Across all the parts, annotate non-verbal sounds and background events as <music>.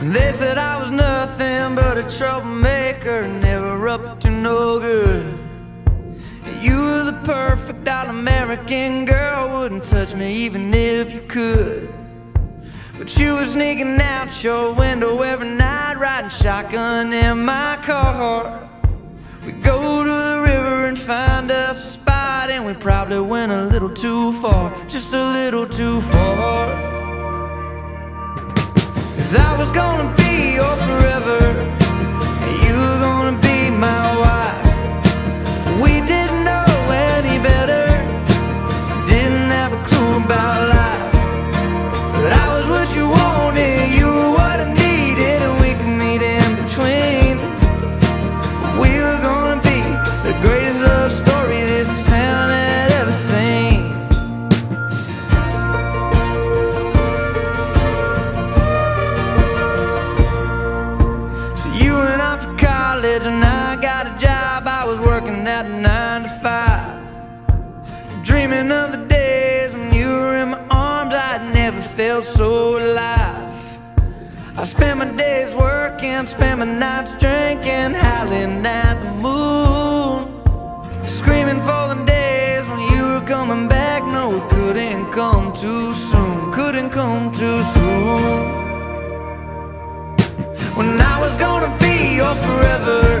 They said I was nothing but a troublemaker, never up to no good. You were the perfect all American girl, wouldn't touch me even if you could. But you were sneaking out your window every night, riding shotgun in my car. We go to the river and find us a spot, and we probably went a little too far, just a little too far. About life. But I was what you wanted, you college and I got a job. I was working at nine to five. Dreaming of the days when you were in my arms, I'd never felt so alive. I spent my days working, spent my nights drinking, howling at the moon. Screaming for the days when you were coming back. No, it couldn't come too soon, couldn't come too soon. When I was gonna be your forever,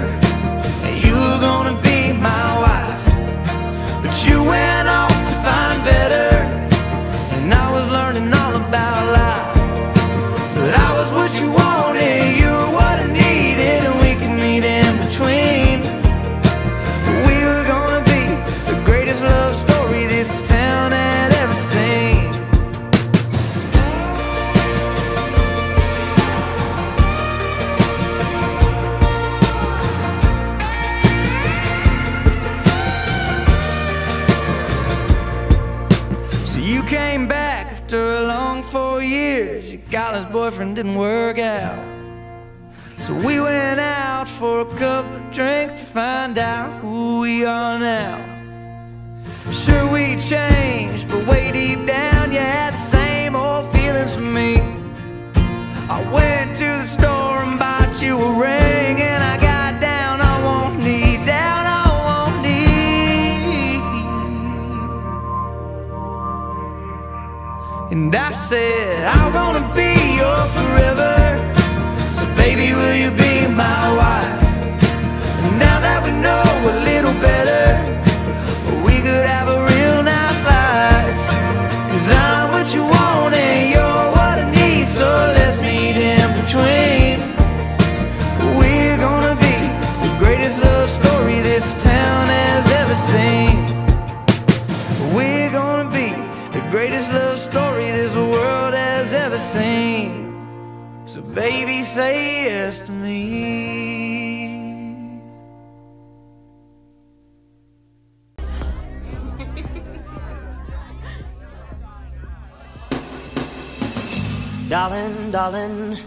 came back after a long four years. Your college boyfriend didn't work out. So we went out for a couple of drinks to find out who we are now. Sure, we changed, but way deep down, And I said, I'm gonna be your forever. Love story this world has ever seen. So, baby, say yes to me. <laughs> Darling, darling,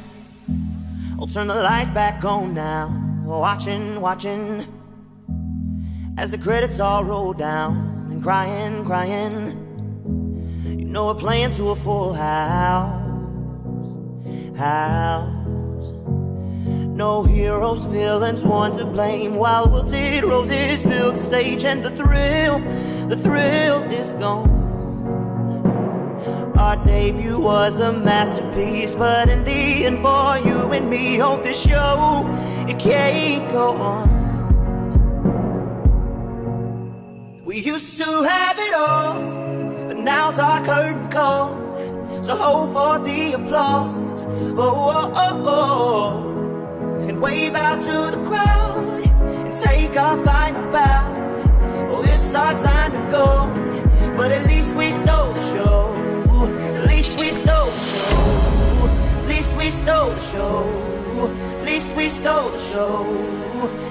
I'll turn the lights back on now. Watching, watching, as the credits all roll down and crying, crying. Know we're playing to a full house, house. No heroes, villains, one to blame. While wilted roses fill the stage, and the thrill, the thrill is gone. Our debut was a masterpiece, but in the end, for you and me on this show, it can't go on. We used to have now's our curtain call. So hold for the applause, oh, oh, oh, oh. and wave out to the crowd and take our final bow. Oh, it's our time to go, but at least we stole the show. At least we stole the show. At least we stole the show. At least we stole the show.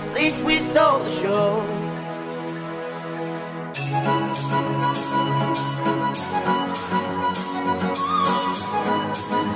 At least we stole the show. Thank you.